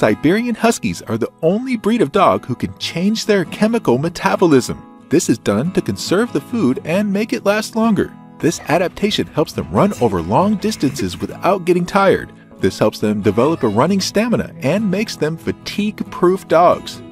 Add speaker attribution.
Speaker 1: Siberian Huskies are the only breed of dog who can change their chemical metabolism. This is done to conserve the food and make it last longer. This adaptation helps them run over long distances without getting tired. This helps them develop a running stamina and makes them fatigue proof dogs.